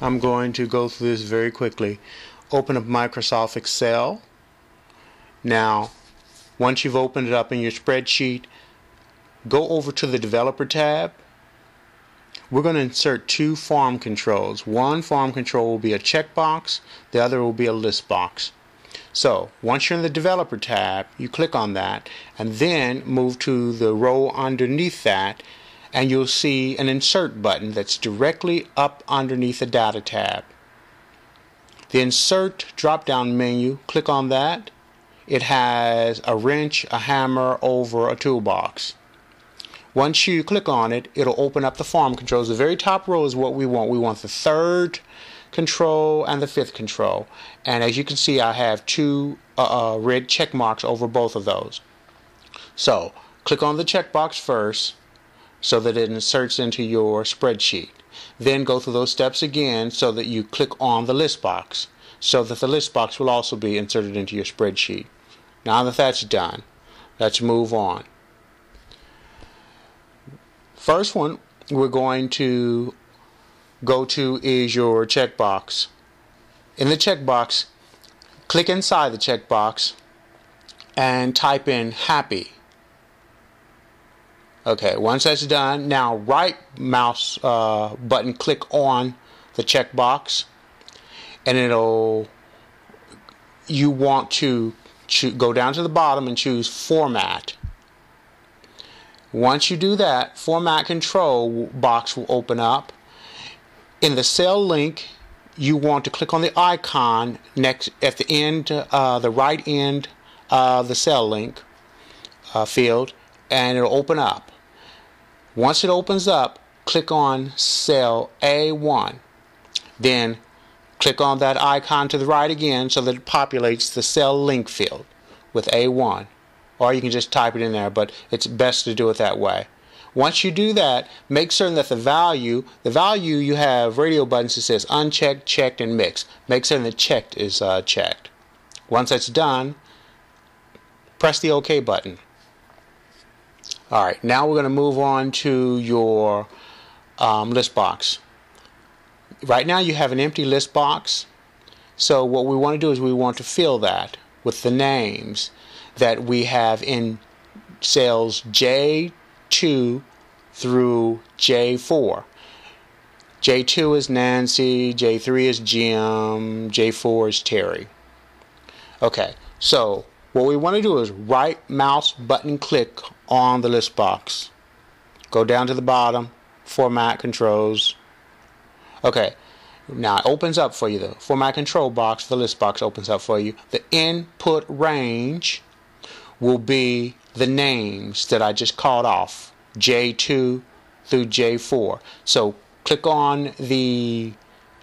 I'm going to go through this very quickly. Open up Microsoft Excel. Now, once you've opened it up in your spreadsheet, go over to the Developer tab. We're going to insert two form controls. One form control will be a checkbox, the other will be a list box. So, once you're in the Developer tab, you click on that and then move to the row underneath that and you'll see an insert button that's directly up underneath the data tab. The insert drop down menu, click on that. It has a wrench, a hammer over a toolbox. Once you click on it, it'll open up the form controls. The very top row is what we want. We want the third control and the fifth control. And as you can see, I have two uh, uh, red check marks over both of those. So click on the checkbox first so that it inserts into your spreadsheet. Then go through those steps again so that you click on the list box so that the list box will also be inserted into your spreadsheet. Now that that's done, let's move on. First one we're going to go to is your checkbox. In the checkbox, click inside the checkbox and type in happy. Okay, once that's done, now right mouse uh, button click on the checkbox and it'll you want to go down to the bottom and choose format. Once you do that, format control box will open up. In the cell link, you want to click on the icon next at the end, uh, the right end of the cell link uh, field, and it'll open up. Once it opens up, click on cell A1. Then click on that icon to the right again so that it populates the cell link field with A1. Or you can just type it in there, but it's best to do it that way. Once you do that, make certain that the value, the value you have radio buttons that says unchecked, checked, and mixed. Make certain that checked is uh, checked. Once that's done, press the OK button. All right, now we're going to move on to your um, list box. Right now you have an empty list box. So what we want to do is we want to fill that with the names that we have in cells J2 through J4. J2 is Nancy, J3 is Jim, J4 is Terry. Okay, so what we want to do is right mouse button click on the list box. Go down to the bottom, format controls. Okay, now it opens up for you. The format control box, the list box opens up for you. The input range will be the names that I just called off, J2 through J4. So click on the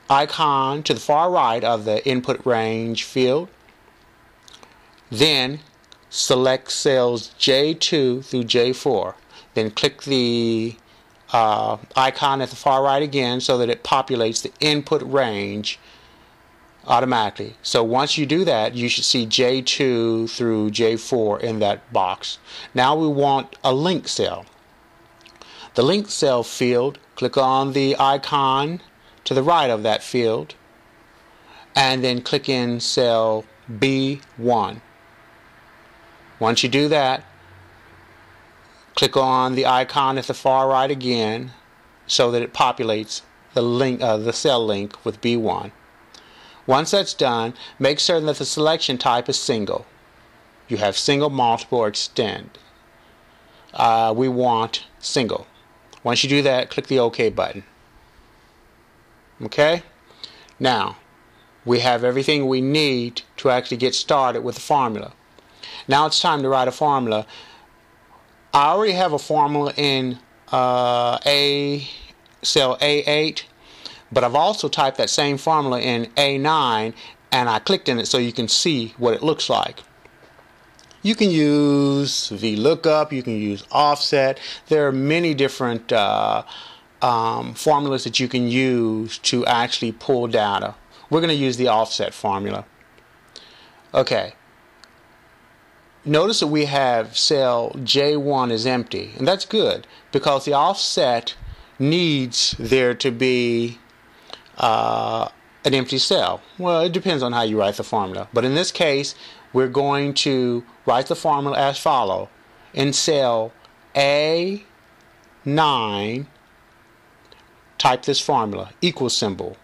icon to the far right of the input range field then select cells J2 through J4. Then click the uh, icon at the far right again so that it populates the input range automatically. So once you do that, you should see J2 through J4 in that box. Now we want a link cell. The link cell field, click on the icon to the right of that field and then click in cell B1. Once you do that, click on the icon at the far right again so that it populates the link uh, the cell link with B1. Once that's done, make certain that the selection type is single. You have single, multiple, or extend. Uh, we want single. Once you do that, click the OK button. Okay? Now, we have everything we need to actually get started with the formula. Now it's time to write a formula. I already have a formula in uh, A cell A8, but I've also typed that same formula in A9 and I clicked in it so you can see what it looks like. You can use VLOOKUP, you can use offset. There are many different uh, um, formulas that you can use to actually pull data. We're going to use the offset formula. Okay, notice that we have cell J1 is empty, and that's good because the offset needs there to be uh, an empty cell? Well, it depends on how you write the formula. But in this case, we're going to write the formula as follow. In cell A9, type this formula, equal symbol,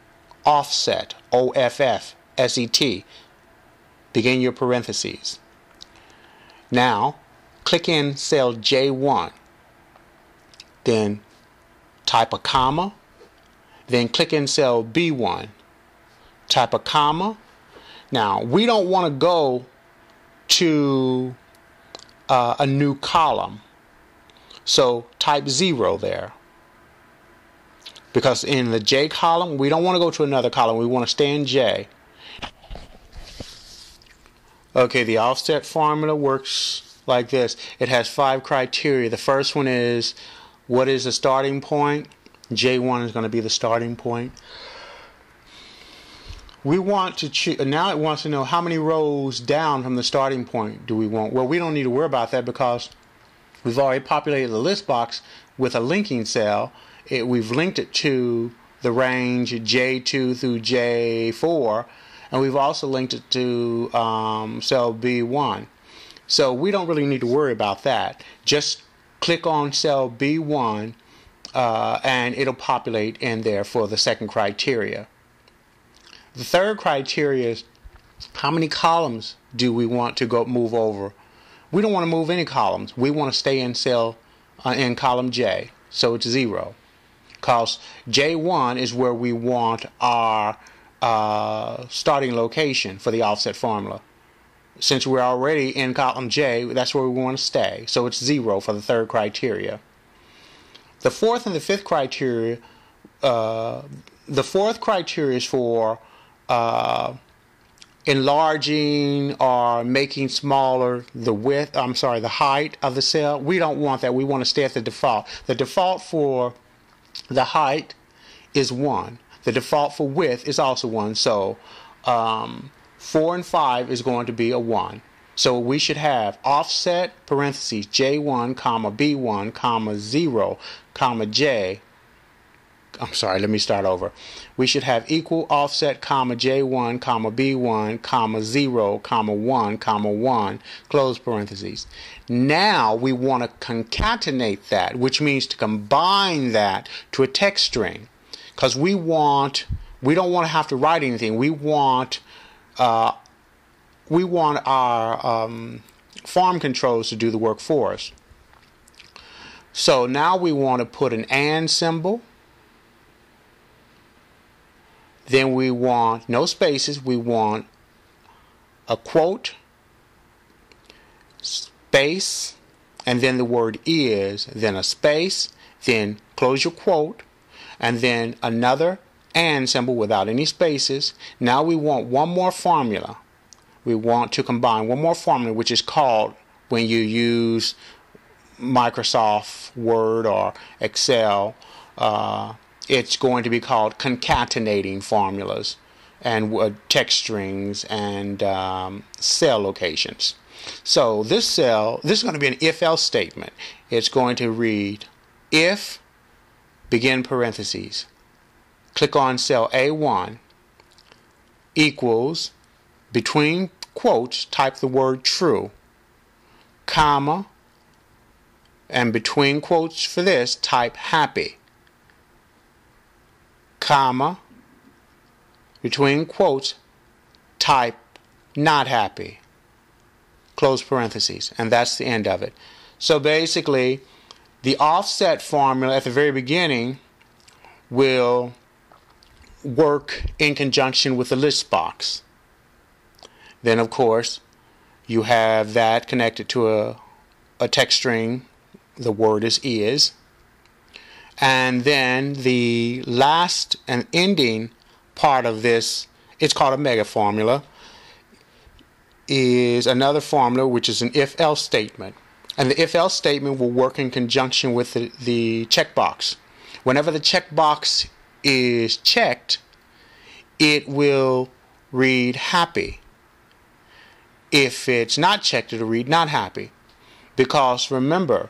offset, O-F-F, S-E-T. Begin your parentheses. Now, click in cell J1. Then type a comma. Then click in cell B1. Type a comma. Now, we don't want to go to uh, a new column. So type 0 there. Because in the J column, we don't want to go to another column. We want to stay in J. Okay, the offset formula works like this. It has five criteria. The first one is what is the starting point? J1 is going to be the starting point. We want to choose, uh, now it wants to know how many rows down from the starting point do we want. Well, we don't need to worry about that because we've already populated the list box with a linking cell. It, we've linked it to the range J2 through J4 and we've also linked it to um, cell B1. So we don't really need to worry about that. Just click on cell B1 uh, and it'll populate in there for the second criteria. The third criteria is how many columns do we want to go move over? We don't want to move any columns. We want to stay in cell uh, in column J, so it's zero. Because J1 is where we want our uh, starting location for the offset formula. Since we're already in column J, that's where we want to stay. So it's zero for the third criteria. The fourth and the fifth criteria, uh, the fourth criteria is for uh, enlarging or making smaller the width, I'm sorry, the height of the cell. We don't want that. We want to stay at the default. The default for the height is 1. The default for width is also 1. So um, 4 and 5 is going to be a 1. So we should have offset parentheses J1 comma B1 comma 0 comma J I'm sorry, let me start over. We should have equal offset comma J1 comma B1 comma 0 comma 1 comma 1 close parentheses. Now we want to concatenate that, which means to combine that to a text string because we want we don't want to have to write anything. We want uh, we want our um, form controls to do the work for us. So now we want to put an and symbol. Then we want no spaces. We want a quote, space, and then the word is, then a space, then close your quote, and then another and symbol without any spaces. Now we want one more formula. We want to combine one more formula, which is called when you use Microsoft Word or Excel, uh, it's going to be called concatenating formulas and uh, text strings and um, cell locations. So this cell, this is going to be an if-else statement. It's going to read if begin parentheses. Click on cell A1 equals between quotes type the word true comma and between quotes for this type happy comma between quotes type not happy close parentheses and that's the end of it so basically the offset formula at the very beginning will work in conjunction with the list box. Then, of course, you have that connected to a, a text string. The word is is. And then the last and ending part of this, it's called a mega formula, is another formula which is an if else statement. And the if else statement will work in conjunction with the, the checkbox. Whenever the checkbox is checked, it will read happy. If it's not checked, it'll read not happy. Because remember,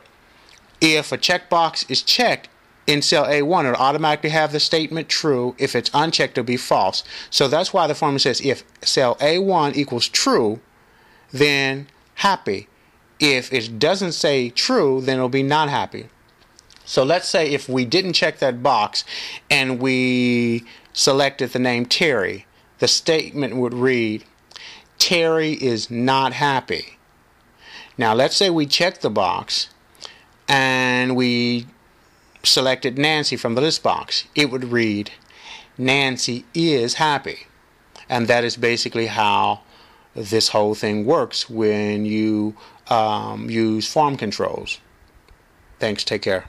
if a checkbox is checked, in cell A1, it'll automatically have the statement true. If it's unchecked, it'll be false. So that's why the formula says if cell A1 equals true, then happy. If it doesn't say true, then it'll be not happy. So let's say if we didn't check that box and we selected the name Terry, the statement would read, Terry is not happy. Now let's say we check the box and we selected Nancy from the list box. It would read, Nancy is happy. And that is basically how this whole thing works when you um, use form controls. Thanks. Take care.